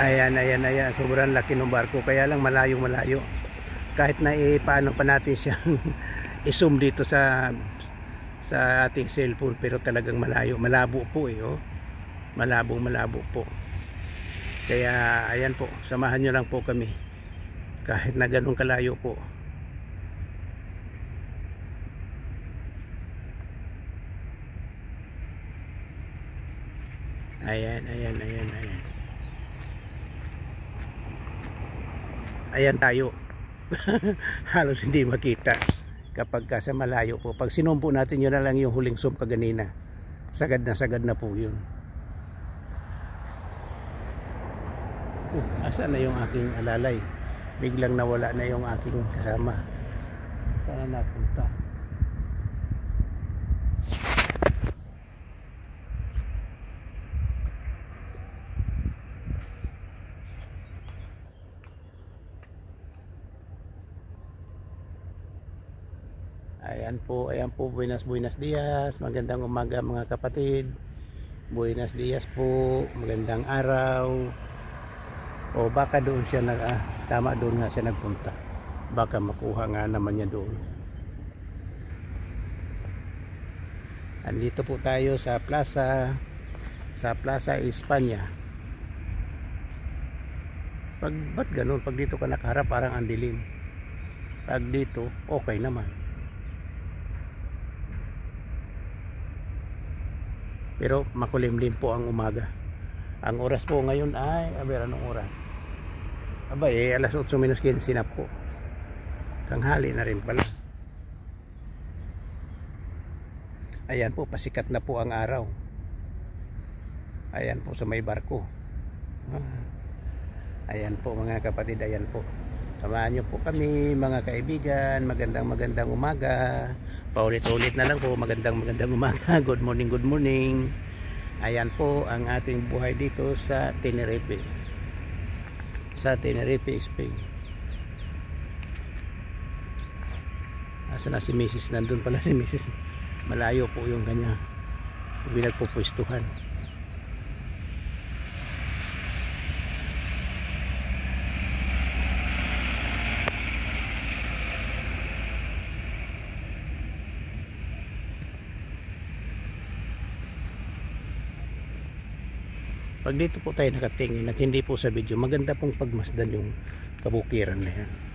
Ayan, ayan, ayan. Sobrang laki ng barko. Kaya lang malayo, malayo. Kahit na eh, paano pa natin siyang i-zoom dito sa sa ating cellphone pero talagang malayo. Malabo po eh. Oh. Malabo, malabo po. Kaya ayan po, samahan nyo lang po kami. Kahit na ganun kalayo po. Ayan, ayan, ayan, ayan. Ayan tayo. Halos hindi makita kapag ka sa malayo po. Pag sinumpo natin yun na lang yung huling zoom kaganina. Sagad na sagad na po yun. Uh, asa na yung aking alalay? Biglang nawala na yung aking kasama. Saan na napunta? Ayan po, ayan po, buenas buenas dias. Magandang umaga mga kapatid. Buenas dias po, magandang araw. O baka doon siya nag ah, tama doon nga siya nagpunta. Baka makuha nga naman niya doon. Andito po tayo sa plaza sa Plaza Espanya. Pag ba't ganun? Pag dito ka nakaharap parang ang dilim. Pag dito, okay naman. Pero makulimlim po ang umaga. Ang oras po ngayon ay aber anong oras? Aba eh alas 8 minus 15 na po. Tanghali na rin pala. Ayan po pasikat na po ang araw. Ayan po sa may barko. Ah. ayan po mga kapatid ayan po Samahan niyo po kami mga kaibigan. Magandang magandang umaga. Paulit-ulit na lang po. Magandang magandang umaga. Good morning, good morning. Ayan po ang ating buhay dito sa Tenerife. Sa Tenerife, Spain. Asa na si Mrs. Nandun pala si Mrs. Malayo po yung kanya. Pinagpupwestuhan. Pag dito po tayo nakatingin at hindi po sa video maganda pong pagmasdan yung kabukiran na yan